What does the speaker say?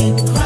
in